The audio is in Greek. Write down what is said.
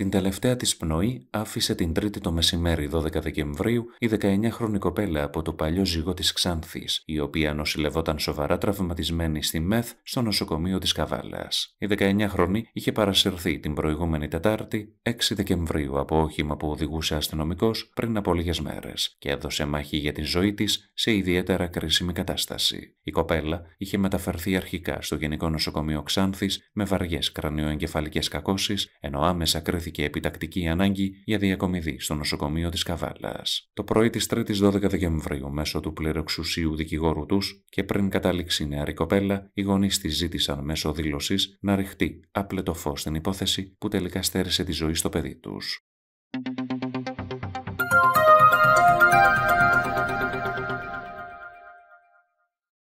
Την τελευταία της πνοή άφησε την Τρίτη το μεσημέρι 12 Δεκεμβρίου η 19χρονη κοπέλα από το παλιό ζυγό της Ξάνθης, η οποία νοσηλευόταν σοβαρά τραυματισμένη στη ΜΕΘ στο νοσοκομείο της Καβάλας. Η 19χρονη είχε παρασυρθεί την προηγούμενη Τετάρτη 6 Δεκεμβρίου από όχημα που οδηγούσε αστυνομικός πριν από λίγες μέρες και έδωσε μάχη για τη ζωή της σε ιδιαίτερα κρίσιμη κατάσταση. Η κοπέλα είχε μεταφερθεί αρχικά στο Γενικό Νοσοκομείο Ξάνθης με βαριές κρανιοεγκεφαλικές κακώσεις, ενώ άμεσα κρίθηκε επιτακτική ανάγκη για διακομιδή στο νοσοκομείο της Καβάλας. Το πρωί της 3η 12 Δεκεμβρίου, μέσω του πληροξουσίου δικηγόρου τους και πριν κατάληξει η νεαρή κοπέλα, οι γονείς της ζήτησαν μέσω δήλωσης να ρηχτεί άπλετο φως στην υπόθεση που τελικά στέρισε τη ζωή στο παιδί τους.